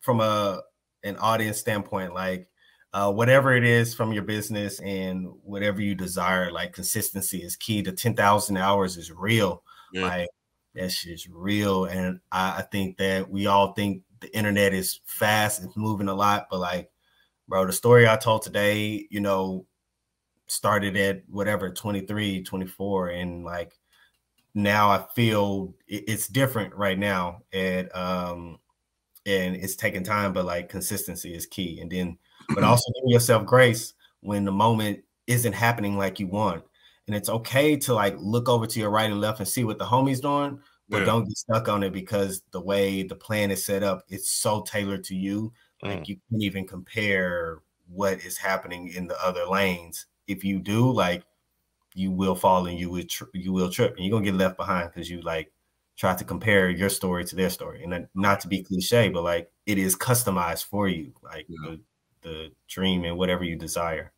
from a an audience standpoint, like uh, whatever it is from your business and whatever you desire, like consistency is key. The 10,000 hours is real. Yeah. Like that's just real. And I, I, think that we all think the internet is fast, it's moving a lot, but like, bro, the story I told today, you know, started at whatever 23, 24, and like now I feel it's different right now. at um and it's taking time, but like consistency is key. And then but also give yourself grace when the moment isn't happening like you want. And it's okay to like look over to your right and left and see what the homie's doing, but yeah. don't get stuck on it because the way the plan is set up, it's so tailored to you. Mm. Like you can't even compare what is happening in the other lanes. If you do, like you will fall and you will you will trip and you're gonna get left behind because you like try to compare your story to their story. And not to be cliche, but like it is customized for you. Like yeah the dream and whatever you desire.